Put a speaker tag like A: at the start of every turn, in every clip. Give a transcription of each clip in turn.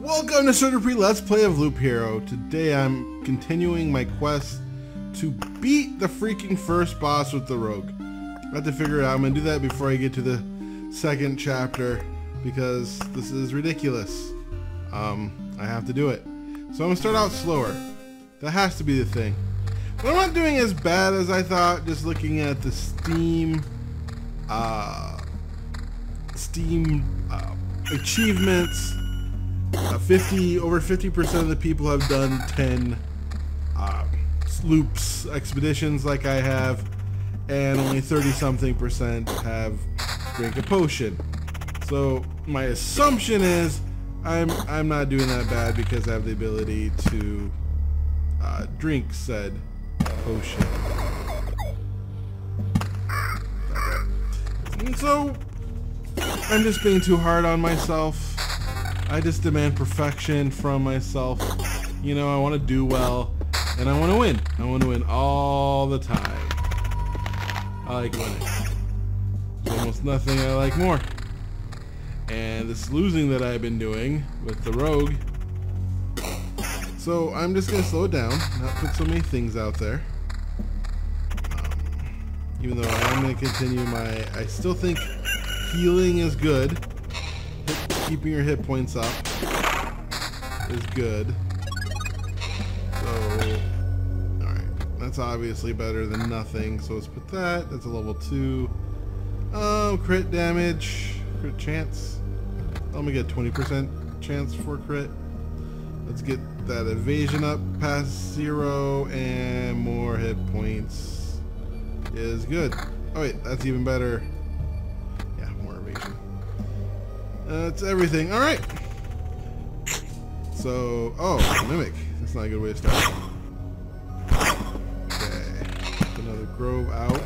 A: Welcome to Sir Dupree Let's Play of Loop Hero. Today I'm continuing my quest to beat the freaking first boss with the rogue. I have to figure it out. I'm gonna do that before I get to the second chapter because this is ridiculous. Um, I have to do it. So I'm gonna start out slower. That has to be the thing. But I'm not doing as bad as I thought just looking at the Steam uh, Steam uh, achievements. Uh, 50 over 50% of the people have done 10 uh, loops expeditions like I have, and only 30 something percent have drink a potion. So my assumption is I'm I'm not doing that bad because I have the ability to uh, drink said potion. And so I'm just being too hard on myself. I just demand perfection from myself. You know, I want to do well, and I want to win. I want to win all the time. I like winning. There's almost nothing I like more. And this losing that I've been doing with the rogue. So I'm just going to slow it down, not put so many things out there. Um, even though I am going to continue my... I still think healing is good keeping your hit points up is good. So, alright. That's obviously better than nothing. So let's put that. That's a level 2. Oh, crit damage. Crit chance. Let me get 20% chance for crit. Let's get that evasion up past zero and more hit points is good. Oh wait, that's even better. That's everything. All right. So, oh, mimic. That's not a good way to start. Okay. Another grove out.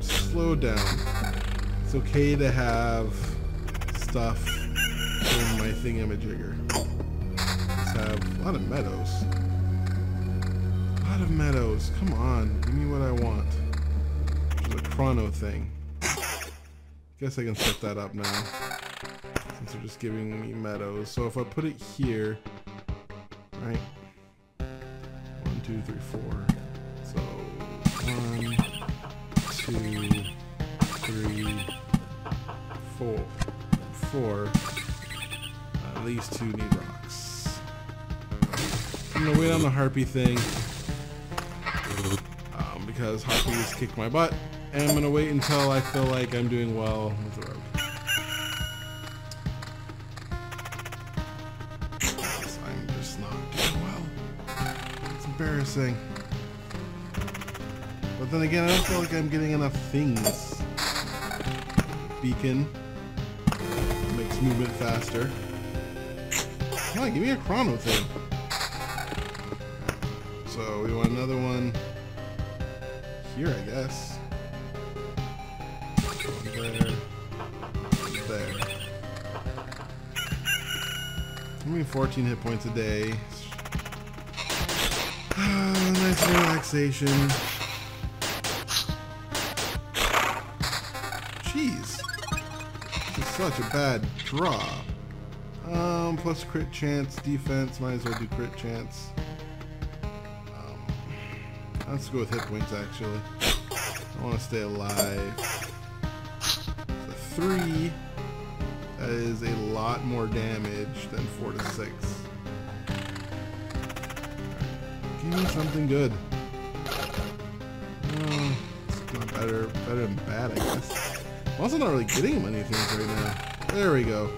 A: Slow down. It's okay to have stuff in my thingamajigger. Let's have a lot of meadows. A lot of meadows. Come on. Give me what I want. There's a chrono thing. Guess I can set that up now. Since they're just giving me meadows. So if I put it here, right? One, two, three, four. So one, two, three, four. Four. Uh, these two need rocks. I'm gonna wait on the harpy thing. Um, because harpies kick my butt. And I'm gonna wait until I feel like I'm doing well with the rogue. I'm just not doing well. It's embarrassing. But then again, I don't feel like I'm getting enough things. Beacon. Makes movement faster. Come on, give me a chrono thing. So we want another one here, I guess I 14 hit points a day. nice relaxation. Jeez. This is such a bad draw. Um, plus crit chance, defense, might as well do crit chance. Um, let's go with hit points actually. I want to stay alive three, is a lot more damage than four to six. Give me something good. Oh, it's not better, better than bad, I guess. I'm also not really getting him anything right now. There we go.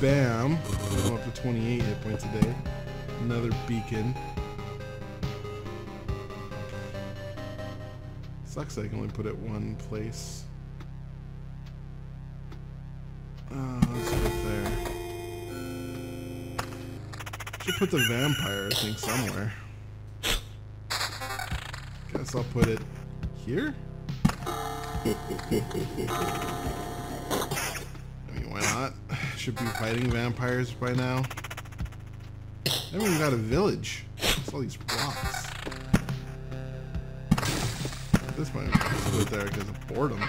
A: Bam. Going up to 28 hit points a day. Another beacon. Sucks I can only put it one place. Should put the vampire thing somewhere. Guess I'll put it here? I mean, why not? Should be fighting vampires by now. I haven't even got a village. What's all these rocks? This I'm put it there because of boredom.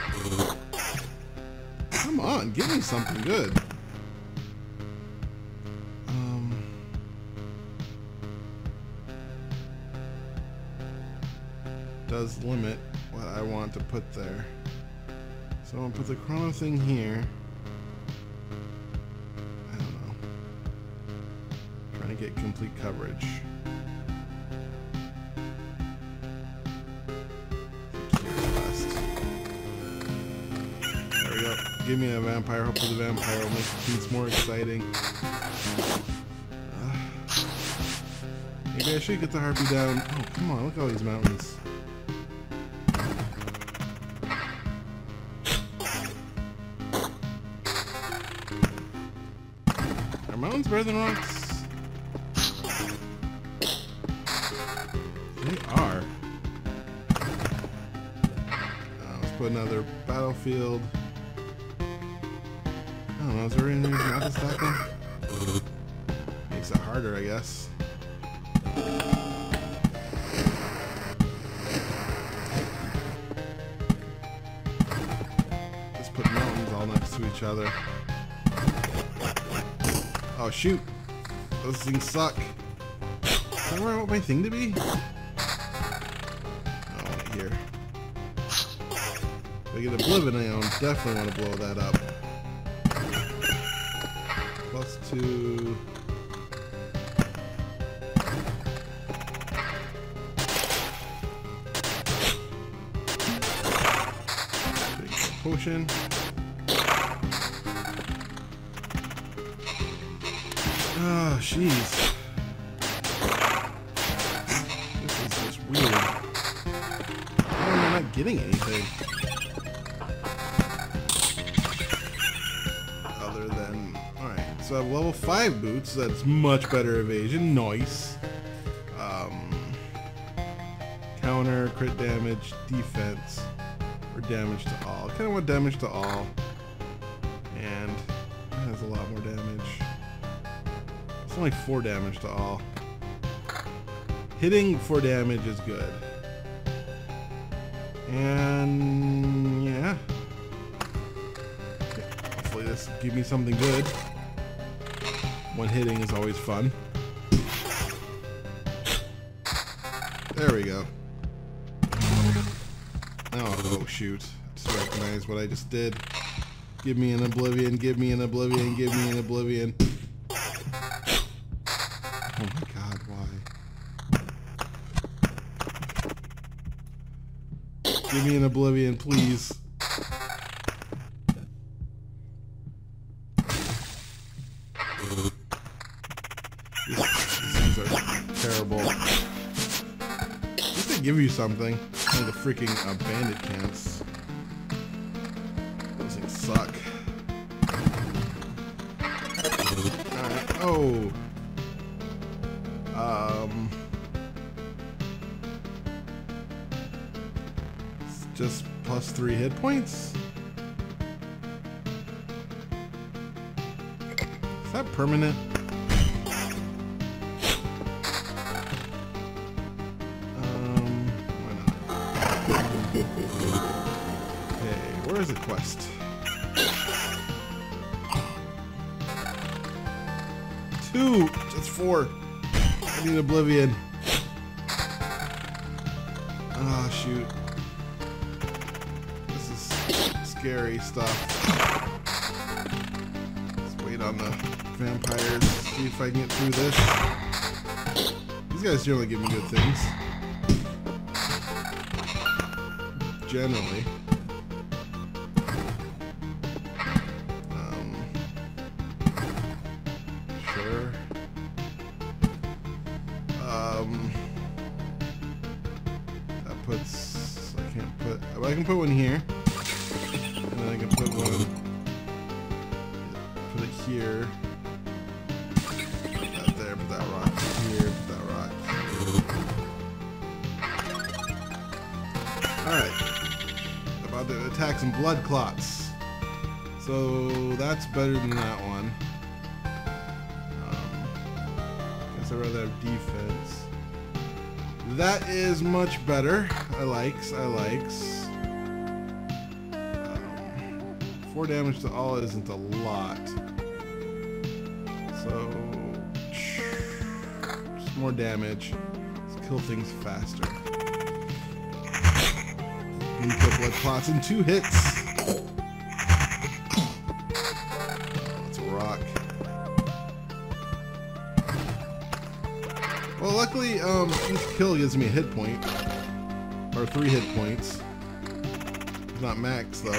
A: Come on, give me something good. Does limit what I want to put there. So I'm gonna put the chrono thing here. I don't know. Trying to get complete coverage. There we go. Give me a vampire. Hopefully the vampire will make things more exciting. Uh, maybe I should get the harpy down. Oh, come on. Look at all these mountains. Better rocks? They are. Uh, let's put another battlefield. I don't know, is there anything not to stack them? Makes it harder, I guess. Just put mountains all next to each other. Oh shoot! Those things suck. Is that where I want my thing to be? Oh, right here. If I get Oblivion, I definitely want to blow that up. Plus two. Potion. Jeez. This is just weird. Why am I not getting anything? Other than... Alright, so I have level 5 boots. That's much better evasion. Nice. Um, counter, crit damage, defense, or damage to all. I kind of want damage to all. Only 4 damage to all. Hitting 4 damage is good. And yeah. Okay, hopefully this give me something good. One hitting is always fun. There we go. Oh, oh shoot. Just recognize what I just did. Give me an oblivion, give me an oblivion, give me an oblivion. Give me an oblivion, please. These, are terrible. At least give you something. Like the freaking uh, bandit camps. Those things suck. Alright. Oh. Three hit points? Is that permanent? Um, why not? Okay, where is the quest? Two! Just four. I need Oblivion. I can get through this. These guys generally give me good things. Generally. Um, sure. Um, that puts. I can't put. I can put one here, and then I can put one. Put it here. Some blood clots. So that's better than that one. Um, guess I'd rather have defense. That is much better. I likes. I likes. Um, Four damage to all isn't a lot. So, just more damage. Let's kill things faster. Blood clots two hits. Let's rock. Well, luckily, um, each kill gives me a hit point. Or three hit points. Not max, though.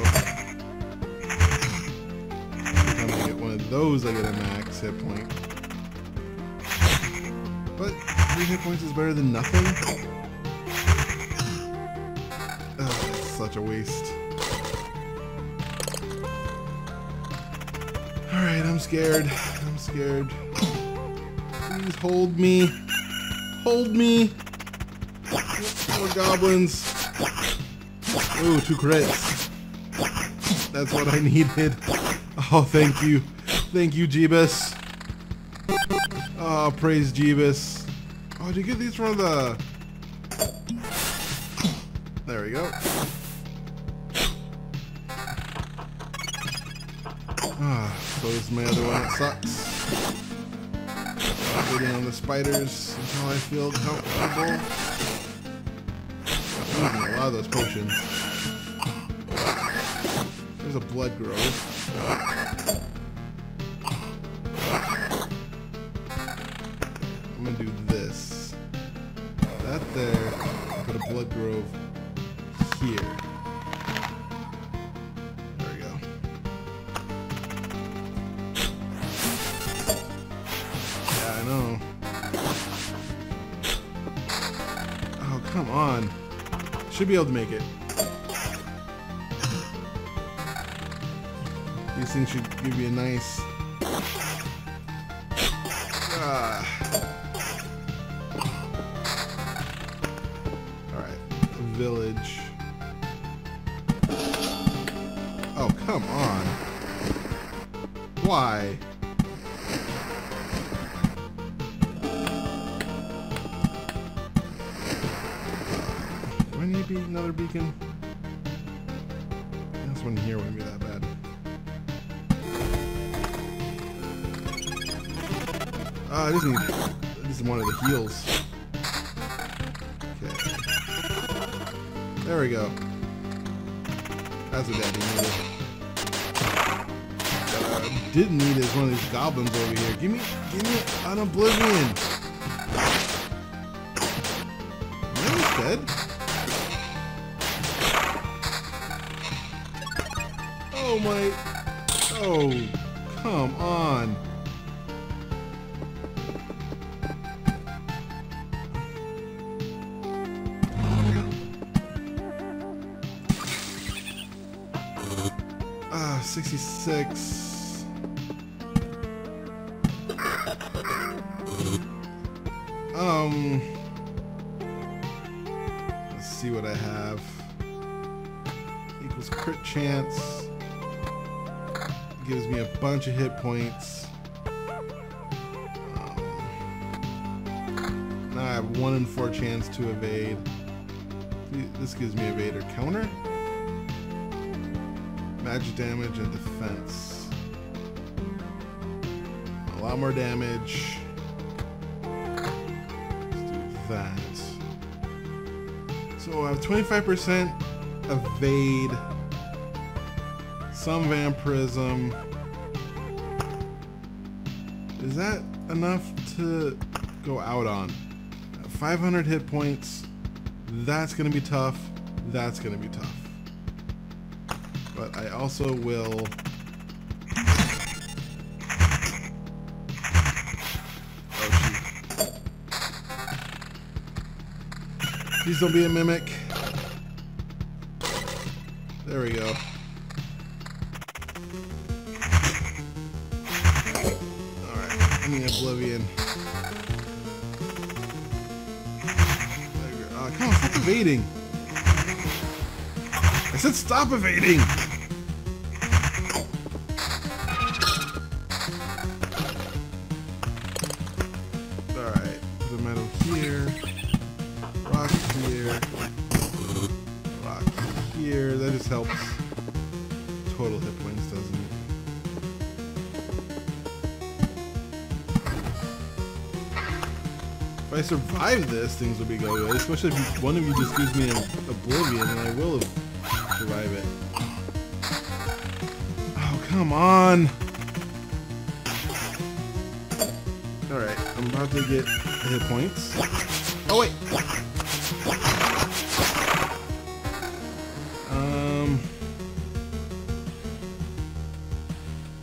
A: Every I get one of those, I get a max hit point. But three hit points is better than nothing. Such a waste. Alright, I'm scared. I'm scared. Please hold me. Hold me. More goblins. Ooh, two crits. That's what I needed. Oh, thank you. Thank you, Jeebus. Oh, praise Jeebus. Oh, did you get these from the... There we go. Ah, so is my other one that sucks. Waiting on the spiders until I feel comfortable. I'm using a lot of those potions. There's a blood grove. I'm gonna do this. That there. Put a blood grove here. Should be able to make it. These things should give you a nice... I need be another beacon? This one here wouldn't be that bad. Ah, I just need, I just one of the heals. Okay. There we go. That's what daddy needed. What I didn't need is one of these goblins over here. Give me, give me an oblivion. My, oh, come on. Ah, 66. Bunch of hit points. Um, now I have one in four chance to evade. This gives me evade or counter magic damage and defense. A lot more damage. Let's do that. So I have 25% evade, some vampirism. Is that enough to go out on? 500 hit points. That's going to be tough. That's going to be tough but I also will Oh shoot. Please don't be a mimic. There we go. Evading. I said stop evading! Survive this, things will be going good. Especially if you, one of you just gives me an oblivion, and I will survive it. Oh, come on! Alright, I'm about to get hit points. Oh, wait! Um...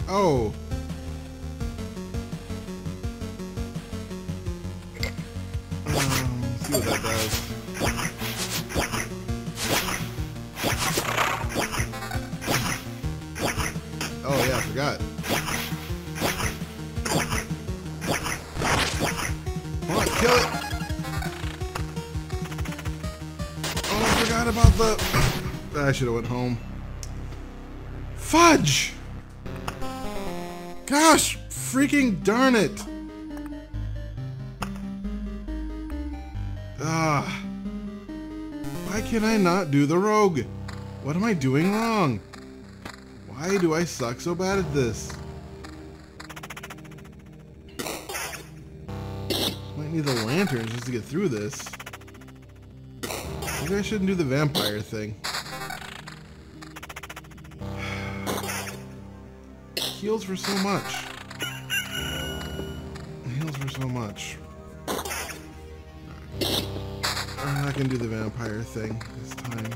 A: Oh! I should have went home. Fudge! Gosh, freaking darn it! Ah. Why can I not do the rogue? What am I doing wrong? Why do I suck so bad at this? Might need the lanterns just to get through this. Maybe I shouldn't do the vampire thing. Heals for so much. Heals for so much. I'm not gonna do the vampire thing this time.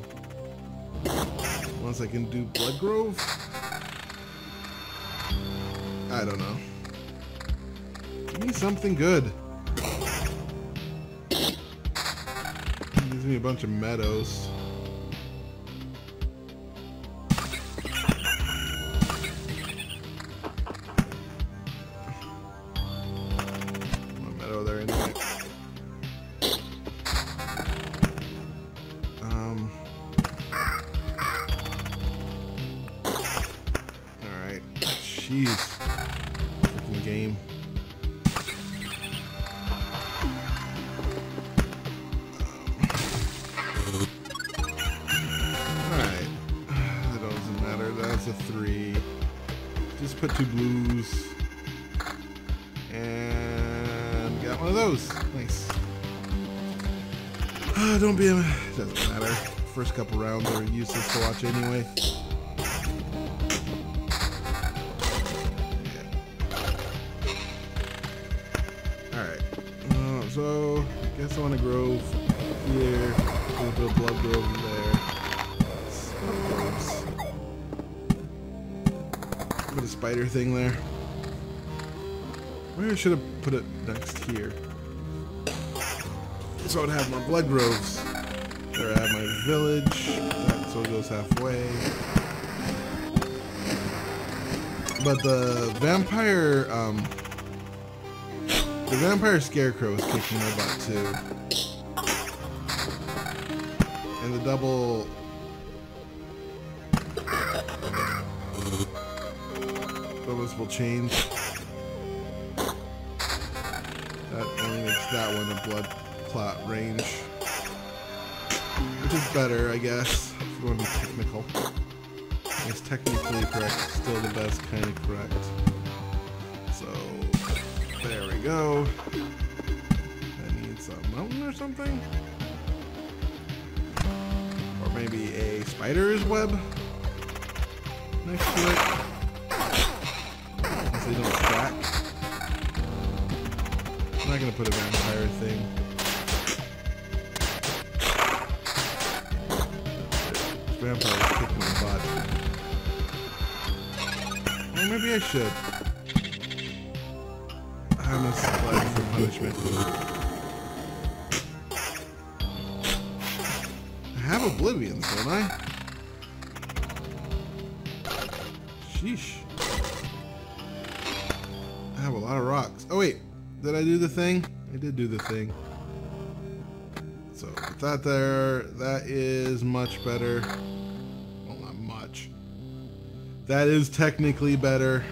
A: Unless I can do Blood Grove? I don't know. Give me something good. Gives me a bunch of meadows. Two blues. And got one of those. Nice. Uh, don't be a... Doesn't matter. First couple rounds are useless to watch anyway. Put a spider thing there. Maybe I should have put it next here. So I would have my blood groves. There I have my village. That so goes halfway. But the vampire, um, the vampire scarecrow is kicking my butt too. That only makes that one a blood clot range. Which is better, I guess, if you want to be technical. It's technically correct, still the best kind of correct. So, there we go. That needs a mountain or something? Or maybe a spider's web next to it. Since they don't stack. I'm not gonna put a vampire thing. Vampire kicking my butt. Or maybe I should. I'm a slide for punishment. I have oblivions, don't I? Sheesh. Do the thing? I did do the thing. So with that there, that is much better. Well, not much. That is technically better.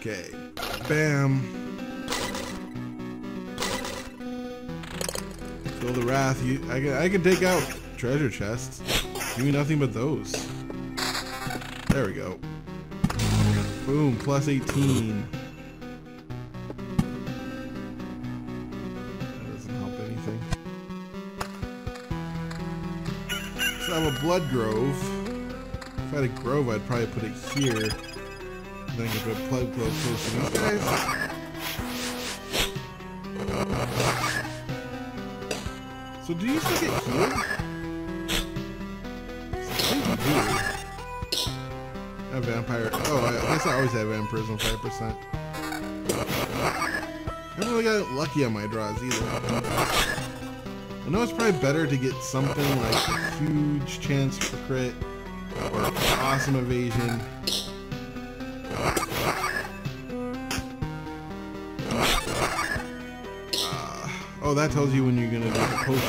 A: Okay. Bam. Feel the wrath. You, I can, I can take out treasure chests. Give me nothing but those. There we go. Boom, plus 18. That doesn't help anything. So I have a blood grove. If I had a grove, I'd probably put it here. Then I could put a grove close to these guys. So do you still get healed? A vampire. Oh, I guess I always have vampirism 5%. I haven't really got lucky on my draws either. I know it's probably better to get something like a huge chance for crit or awesome evasion. Oh, that tells you when you're gonna do the potion.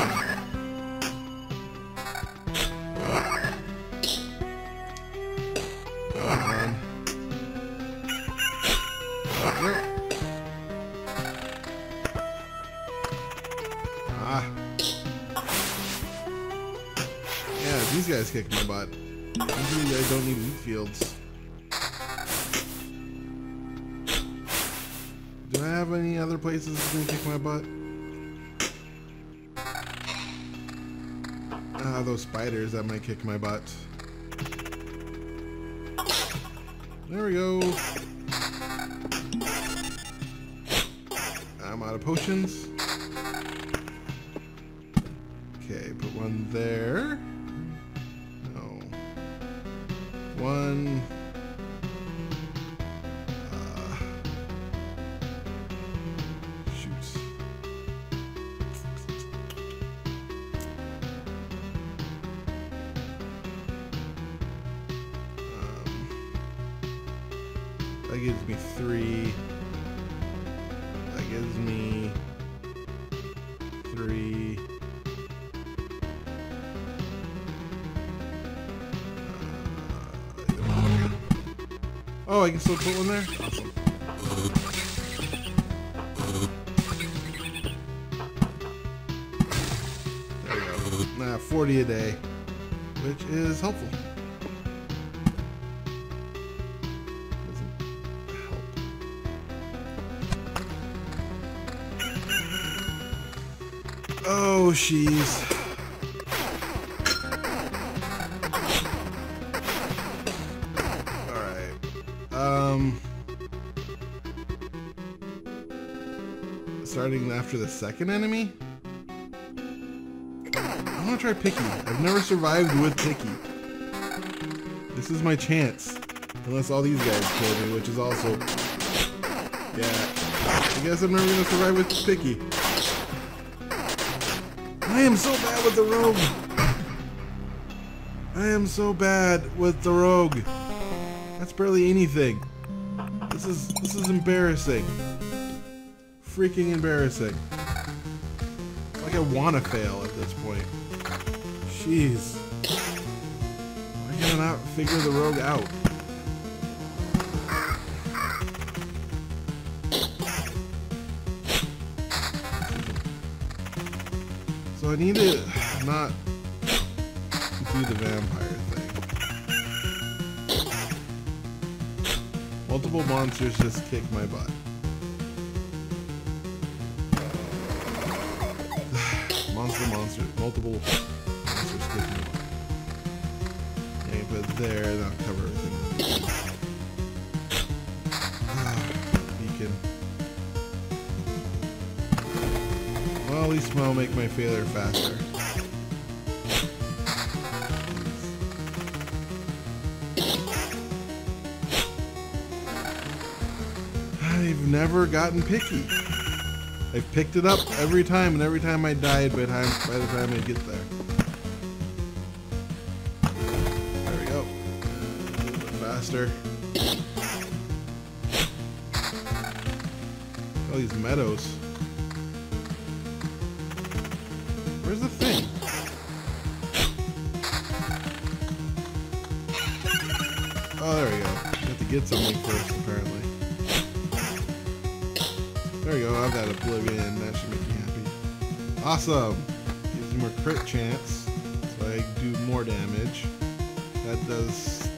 A: Ah. these guys kick my butt. Usually I don't need wheat fields. Do I have any other places can kick my butt? Those spiders that might kick my butt. There we go. I'm out of potions. Okay, put one there. No. One. Oh, I can still put one there? Awesome. There we go. Nah, 40 a day, which is helpful. Help. Oh, she's. Starting after the second enemy? I want to try Picky. I've never survived with Picky. This is my chance. Unless all these guys kill me, which is also... Yeah. I guess I'm never going to survive with Picky. I am so bad with the rogue. I am so bad with the rogue. That's barely anything. This is this is embarrassing. Freaking embarrassing. Like I wanna fail at this point. Jeez. Why can I not figure the rogue out? So I need to not do the vampire. Thing. Multiple monsters just kick my butt. Butt. Put it there, I'll cover everything. Ah, beacon. Well, at least I'll make my failure faster. I've never gotten picky. I've picked it up every time, and every time I died by, time, by the time I get there. There we go. Faster. All these meadows. Where's the thing? Oh, there we go. You have to get something first, apparently. Have that Oblivion. That should make me happy. Awesome. Gives me more crit chance, so I do more damage. That does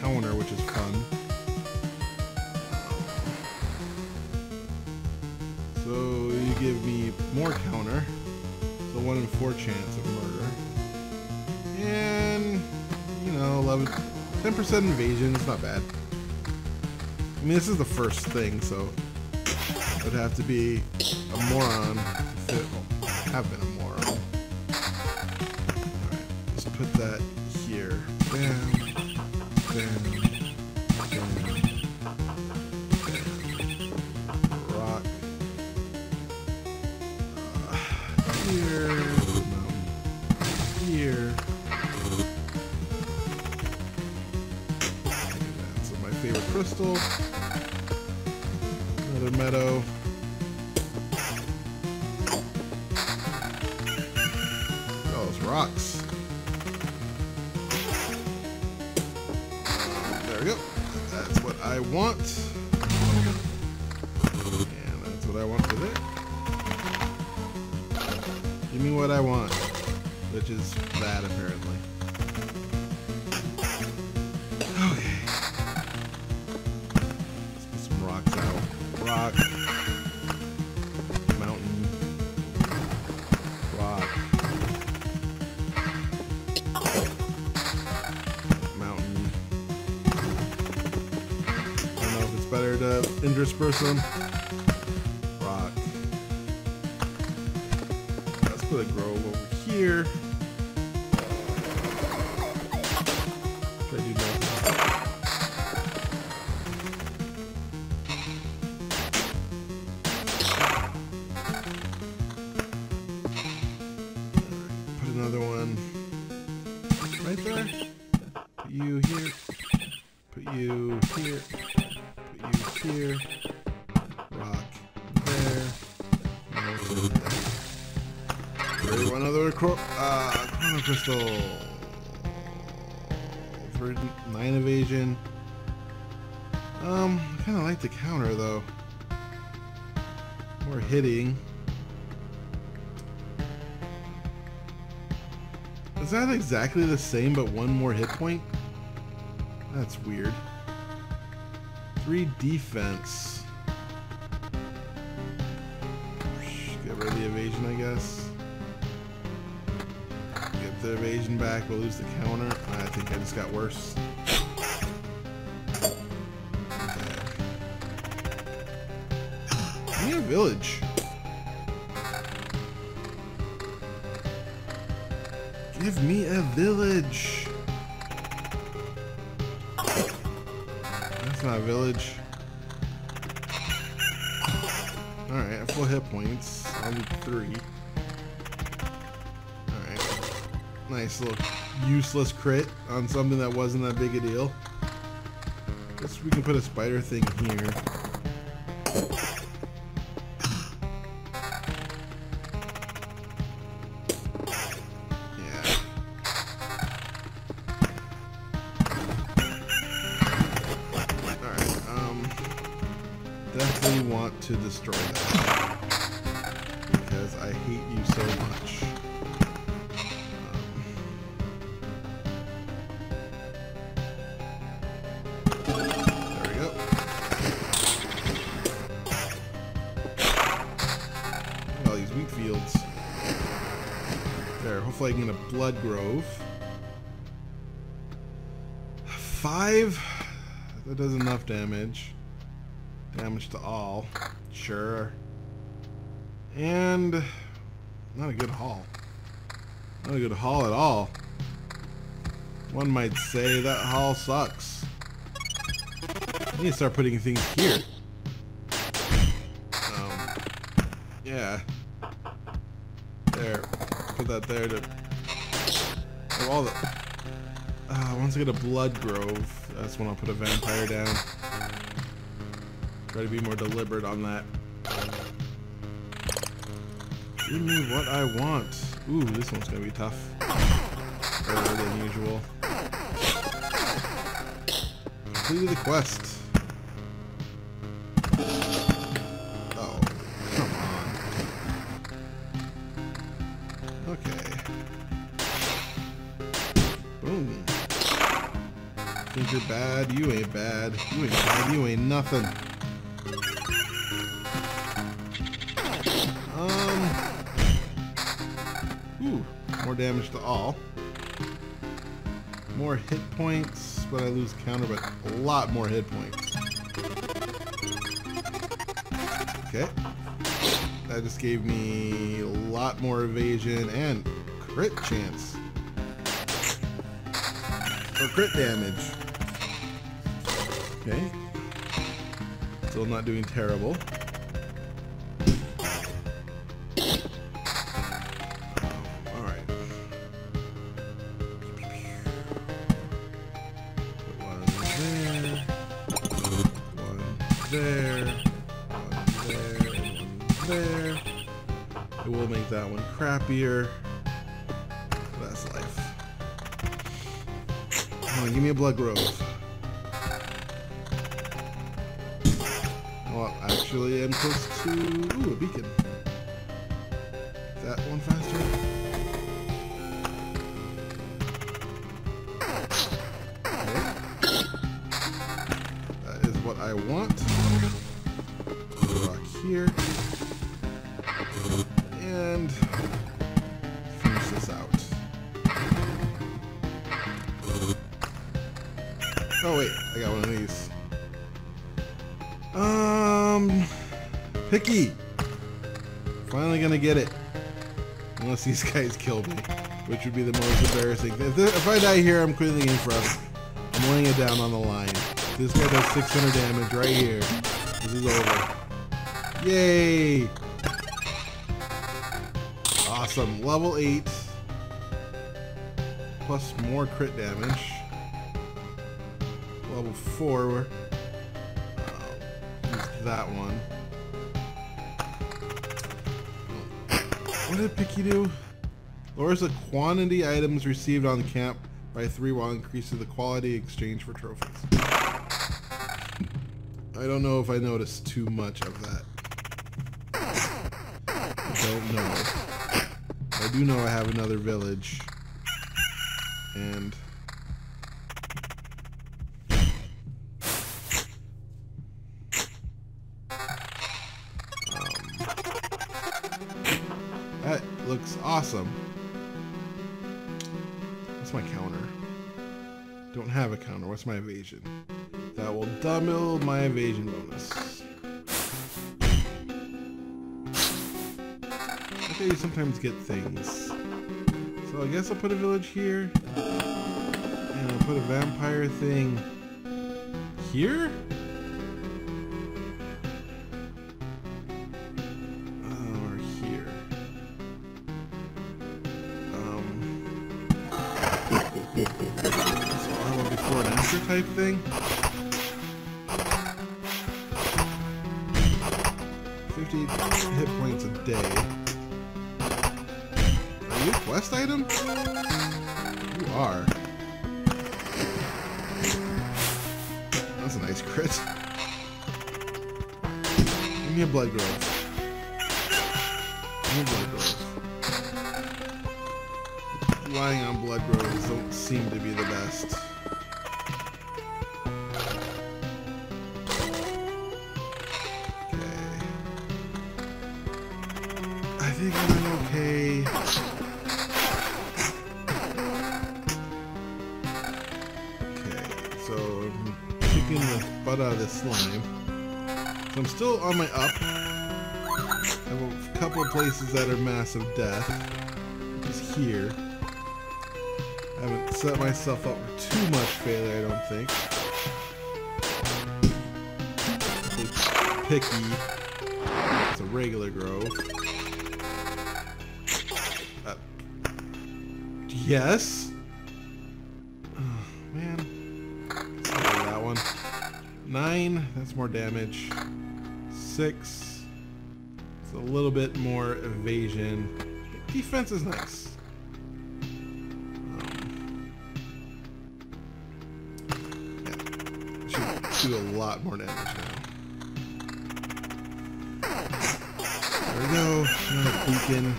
A: counter, which is fun. So you give me more counter. So one in four chance of murder. And you know, 11 10% invasion, it's not bad. I mean this is the first thing, so would have to be a moron have been a moron. Alright, let's put that rocks. There we go. That's what I want. And that's what I want with it. Give me what I want. Which is that, apparently. Intersperse them. Is that exactly the same but one more hit point? That's weird. Three defense. Get rid of the evasion, I guess. Get the evasion back, we'll lose the counter. I think I just got worse. I need a village. Give me a village. That's not a village. Alright, full hit points. I'll do three. Alright. Nice little useless crit on something that wasn't that big a deal. Guess we can put a spider thing here. Can get a blood grove. Five? That does enough damage. Damage to all. Sure. And not a good haul. Not a good haul at all. One might say that haul sucks. I need to start putting things here. Um, yeah. There. Put that there to... All the... Uh, once I get a blood grove, that's when I'll put a vampire down. Try to be more deliberate on that. Give me what I want. Ooh, this one's gonna be tough. Better than usual. Completed the quest. Bad? You ain't bad. You ain't bad. You ain't nothing. Um. Ooh, more damage to all. More hit points, but I lose counter, but a lot more hit points. Okay. That just gave me a lot more evasion and crit chance. Or crit damage. Okay. Still not doing terrible. Alright. One there. One there. There. there. It will make that one crappier. That's life. Come on, give me a blood grove. Actually, I'm close to ooh a beacon. These guys kill me, which would be the most embarrassing. If, if I die here, I'm the game forever. I'm laying it down on the line. This guy does 600 damage right here. This is over. Yay! Awesome. Level 8. Plus more crit damage. Level 4. Uh, that one. What did Picky do? Lowers the quantity items received on camp by 3 while increases the quality exchange for trophies. I don't know if I noticed too much of that. I don't know. I do know I have another village. And... Um, that looks awesome. What's my counter? Don't have a counter. What's my evasion? That will double my evasion bonus. Okay, you sometimes get things. So I guess I'll put a village here. And I'll put a vampire thing here? Type thing. 50 hit points a day. Are you a quest item? You are. That's a nice crit. Give me a blood grove. Give me a blood grove. Relying on blood groves don't seem to be the best. Out of this slime. So I'm still on my up. I have a couple of places that are massive death. Just here. I haven't set myself up for too much failure, I don't think. It's picky. It's a regular grove. Uh, yes? That's more damage. Six. It's a little bit more evasion. Defense is nice. Um, yeah. Should do a lot more damage now. There we go. Another beacon.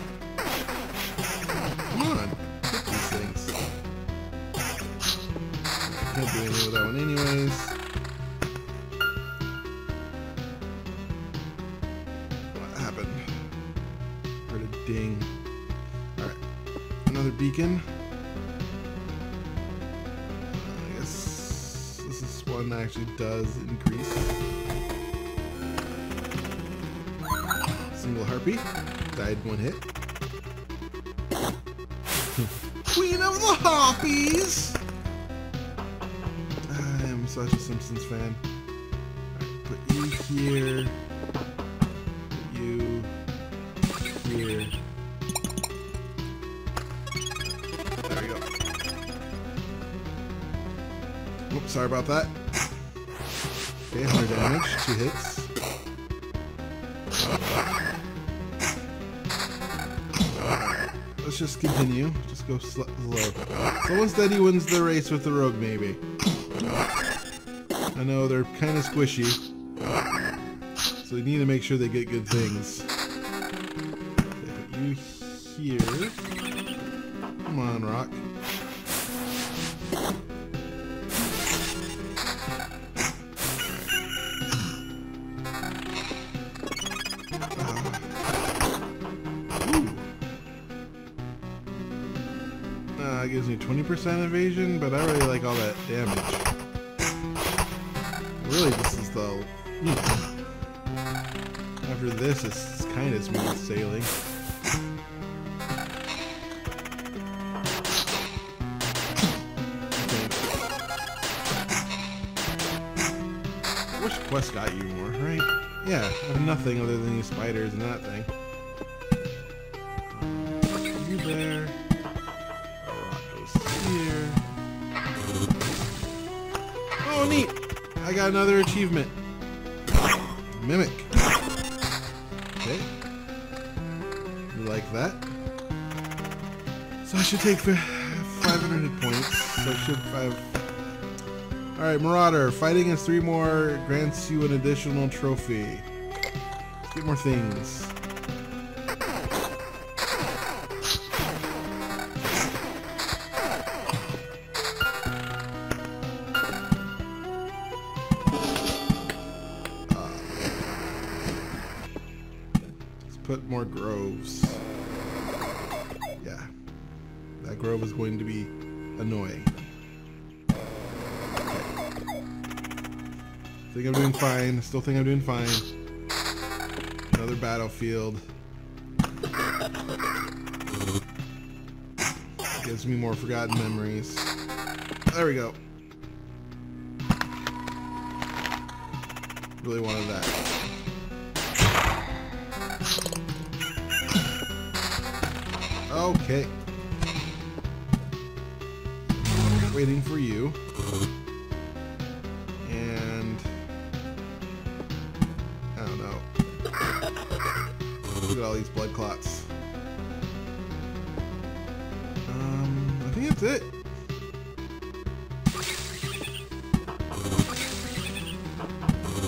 A: Another beacon. I guess this is one that actually does increase. Single harpy. Died one hit. Queen of the Harpies! I am such a Simpsons fan. Right, put you here. Sorry about that. Okay, 100 damage, two hits. Let's just continue. Just go sl slow. Someone steady wins the race with the rogue, maybe. I know they're kind of squishy, so we need to make sure they get good things. Okay, you here. Wish Quest got you more, right? Yeah, I have nothing other than these spiders and that thing. You there. Here. Oh, neat! I got another achievement. Mimic. Okay. You like that? So I should take fi- 500 points. So I should have... Alright, Marauder. Fighting against three more grants you an additional trophy. Let's get more things. Fine. Still think I'm doing fine. Another battlefield. Gives me more forgotten memories. There we go. Really wanted that. Look at all these blood clots. Um, I think that's it.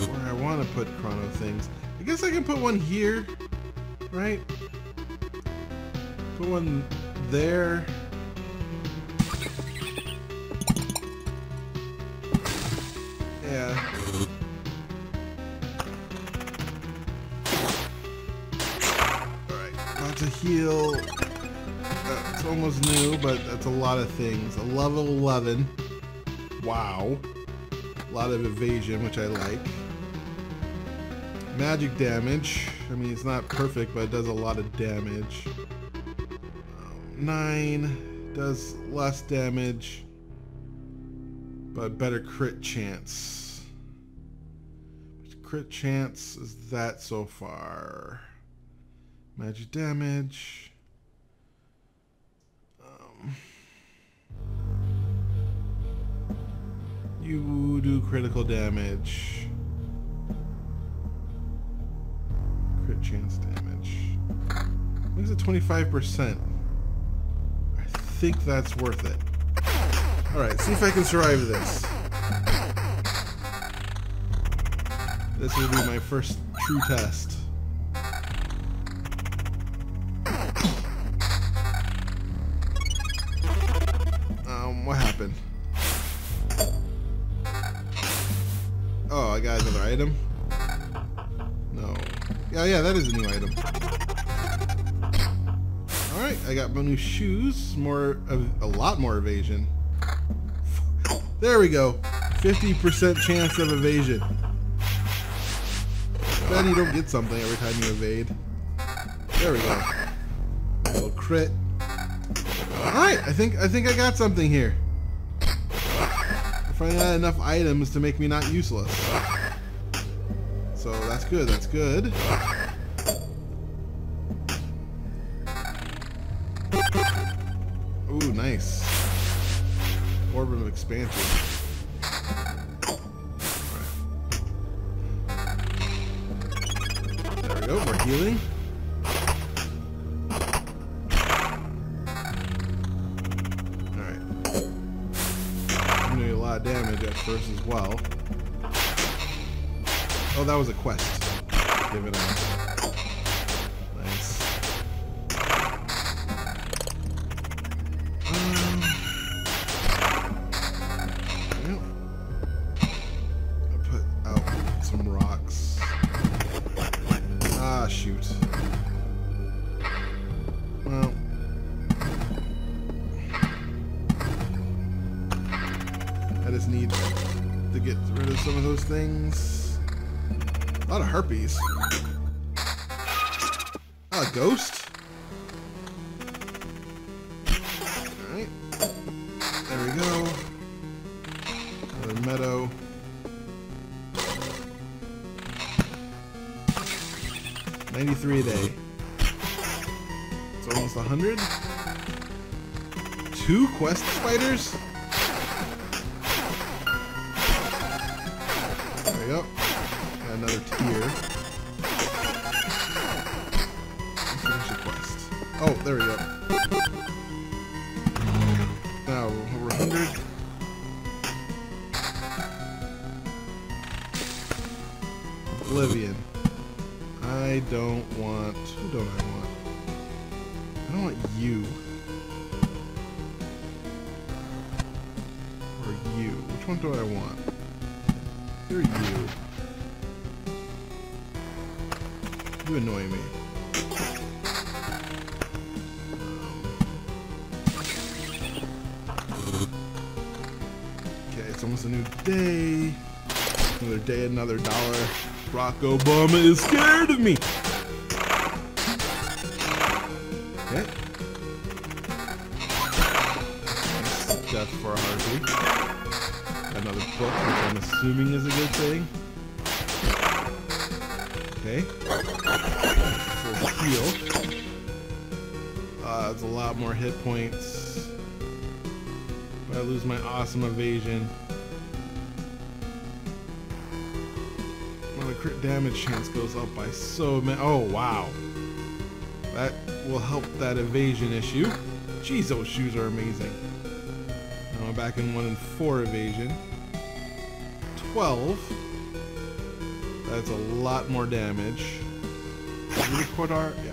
A: Where I want to put chrono things. I guess I can put one here, right? Put one there. Almost new, but that's a lot of things. A level 11. Wow. A lot of evasion, which I like. Magic damage. I mean, it's not perfect, but it does a lot of damage. Um, nine does less damage, but better crit chance. Which crit chance is that so far? Magic damage. You do critical damage. Crit chance damage. Makes it 25%. I think that's worth it. Alright, see if I can survive this. This will be my first true test. Oh, I got another item? No. Yeah, yeah, that is a new item. Alright, I got my new shoes. More, a lot more evasion. There we go. 50% chance of evasion. Then you don't get something every time you evade. There we go. A little crit. Alright, I think I think I got something here. I finally enough items to make me not useless. So that's good, that's good. Ooh, nice. Orbit of expansion. There we go, more healing. First as well. Oh, that was a quest. Give it a nice. Um, well, I put out some rocks. Ah, shoot. Well. I just need get rid of some of those things. A lot of harpies. Oh, a ghost? Alright. There we go. Another meadow. Ninety-three a day. It's almost a hundred. Two quest spiders? Another dollar. Barack Obama is scared of me. Okay. Death for a harpy. Another book, which I'm assuming is a good thing. Okay. Full heal. Uh, it's a lot more hit points. But I lose my awesome evasion. Crit damage chance goes up by so many. Oh, wow. That will help that evasion issue. Jeez, those shoes are amazing. Now I'm back in 1 and 4 evasion. 12. That's a lot more damage. Quadar? Yeah.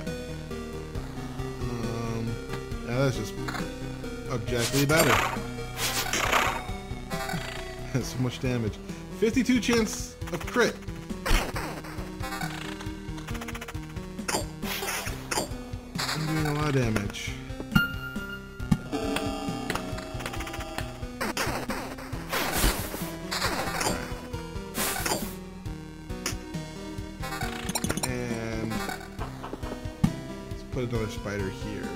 A: Um, yeah, that's just objectively better. That's so much damage. 52 chance of crit. Spider here.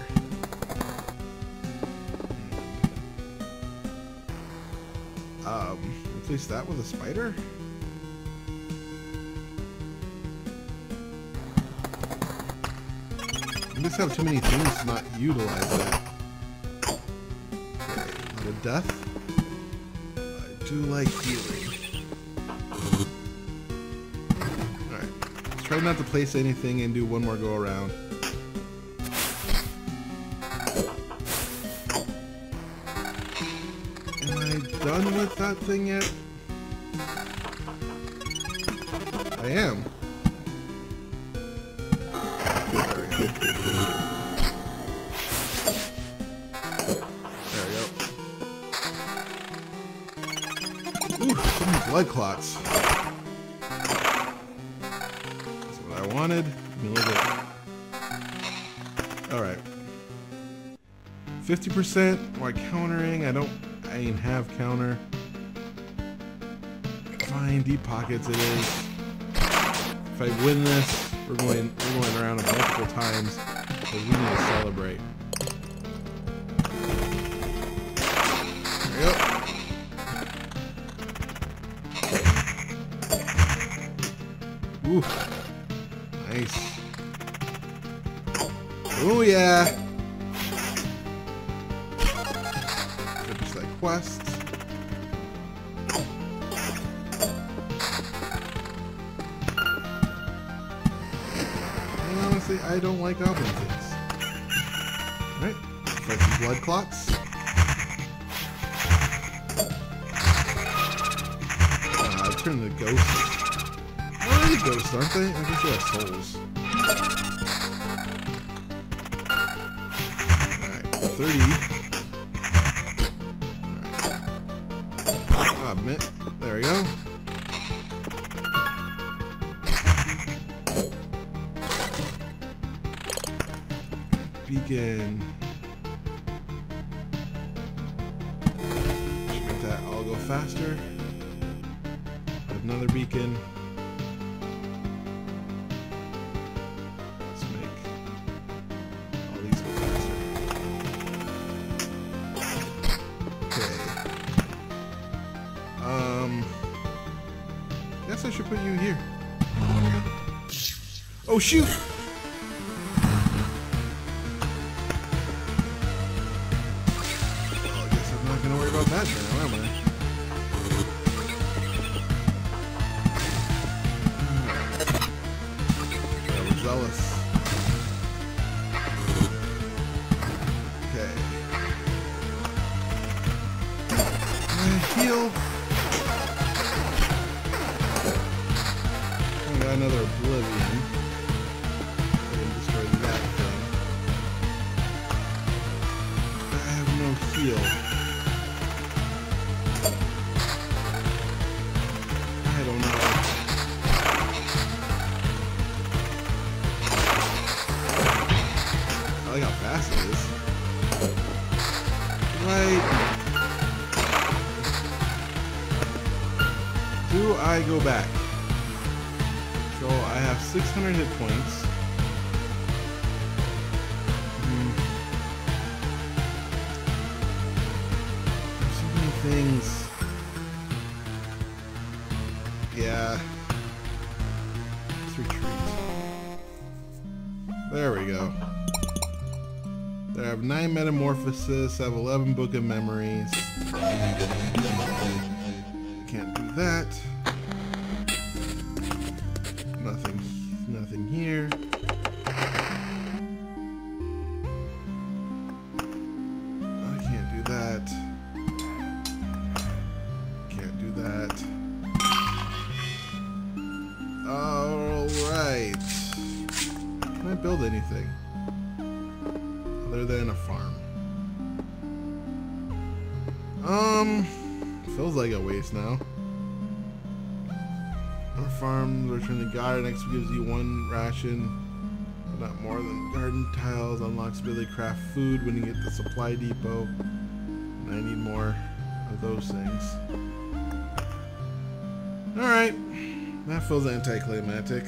A: Um, replace that with a spider? I just have too many things to not utilize that. Okay, death. I do like healing. Alright. Let's try not to place anything and do one more go around. Done with that thing yet? I am. There we go. Ooh, so many blood clots. That's what I wanted. Let me look at. All right. 50% more countering. I don't, I ain't have counter. Fine, deep pockets it is. If I win this, we're going, we're going around multiple times. So we need to celebrate. Ooh. Nice. Oh yeah. Turn the ghost they're ghosts, aren't they? I guess they have souls. Alright, 30. Alright. Ah, admit. There we go. Beacon. Make that all go faster. Oh, shoot! I go back? So I have 600 hit points. There's so many things. Yeah. Let's retreat. There we go. There I have 9 Metamorphosis, I have 11 Book of Memories. Garden. Next gives you one ration, but not more than garden tiles. Unlocks ability craft food when you get the supply depot. And I need more of those things. Alright, that feels anticlimactic.